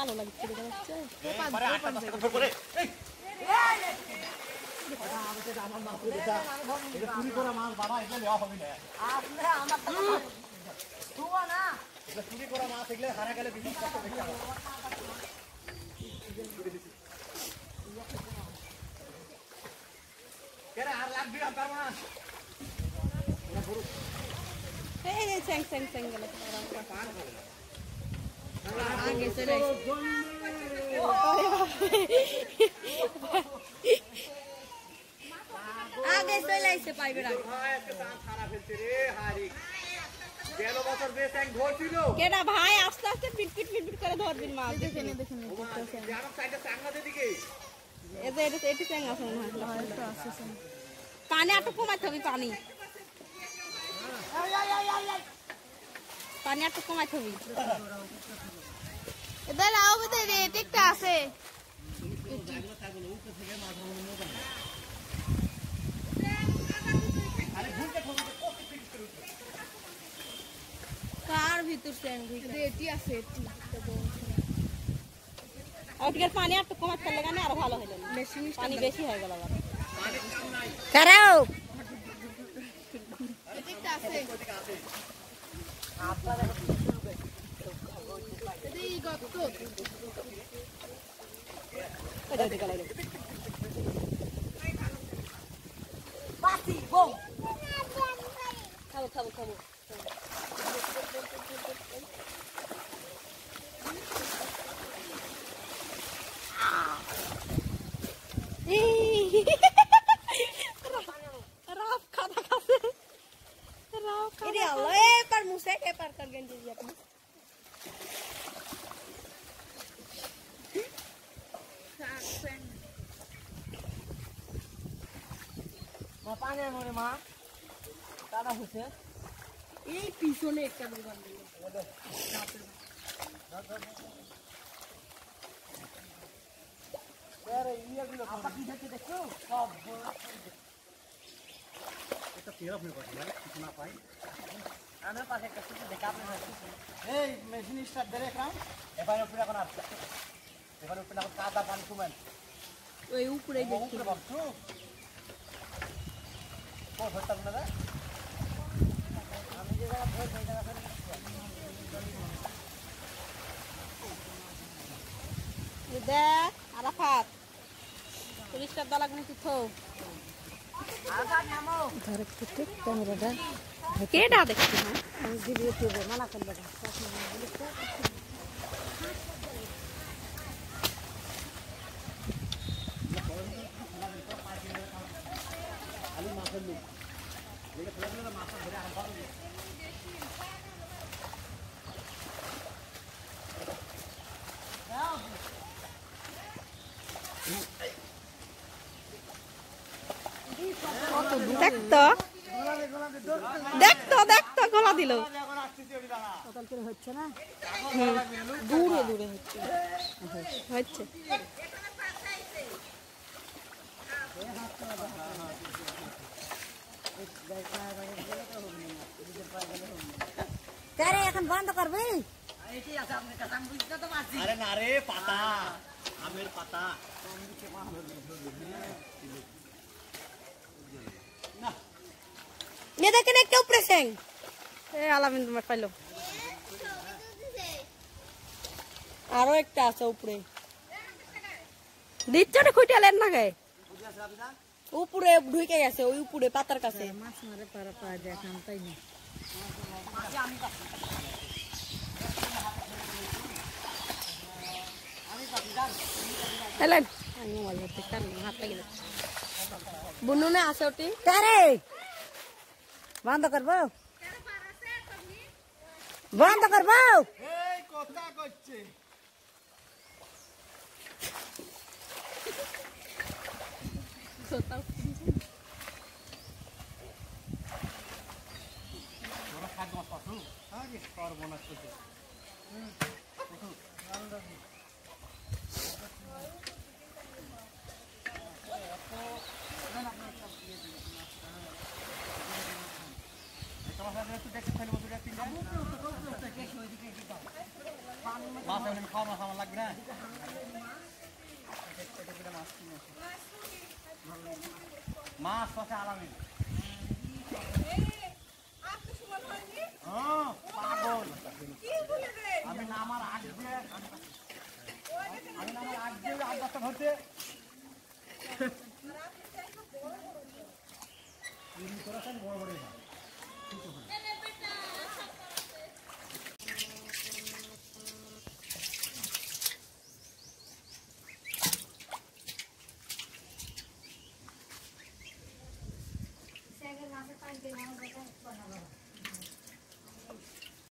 আলো লাগছে চুরি করা মাছ বাবা এগুলো হবে না। এটা চুরি করা মাছ এগুলো হারা গেলে বিশেষ কষ্ট বেশি হবে কেরে আর লাগবে আপনার মাছ এই রে স্যাং স্যাং স্যাং গেল আগে চলে আগে চলে আইছে পাইবে কেডা ভাই আস্তে আস্তে পিট পিট পিট পিট করে ধরবিন মাছ দেখে নে দেখে নে। এই যে এটা এটি স্যাং আছে মনে হয়। পানি একটু কমাইতে হবে পানি। পানি একটু কমাইতে হবে। এদের আও বেদে রেট একটা আছে কার এটি আছে এটি আজকের পানি একটু কমাতে পারলে কেন আরও ভালো হইল। পানি বেশি হয়ে গেল আবার। এদিকটা আছে লাগল। খাব খাব খাব। রাফ খাতা খাবে রাফ খাতা Ini Allah eh par musa ke par kar ganti dia kan. মা পানি মরে মা দাদা হচ্ছে এই পিছনে একটা দোকান দিল এই মেশিন স্টার্ট দে রে কাম এবারে উপরে এখন আসছে। এবারে উপরে এখন কাদা পানি কুমেন ওই উপরে দেখি উপরে বাবু ও। ধরতাম না আমি যে জায়গা ভয় সেই জায়গা ফেলে দেখ আরাফাত। পুলিশটার দলা গুলো কি থো। কেডা দেখছি হ্যাঁ Mana kan bada. দেখতো দেখতো দেখতো গলা দিল এখন আসতেছি ওই দাঁড়া Total করে হচ্ছে না? দূরে দূরে হচ্ছে হচ্ছে তারে এখন বন্ধ করবি? আরে না রে পাতা। আমের পাতা। দেখেন একটা উপরে সেং এ আলামিন তোমার পাইলো। আরও একটা আছে উপরে। দিচ্ছে খুঁটিয়ালেন না গে উপরে ঢুকে গেছে ওই উপরে পাতার কাছে। মাছ মারে পারা পাওয়া যায় এখন তাই না? বুনুনে আছে ওটি? তারে বন্ধ করব বন্ধ করব এই কথা করছে তোরা খাদ্য মাছ পাচ্ছ আরে সর্বনাশ করছে। মাছ এমনি খাওয়া মাছ আমার লাগবে না? মাছ পাশে আলামি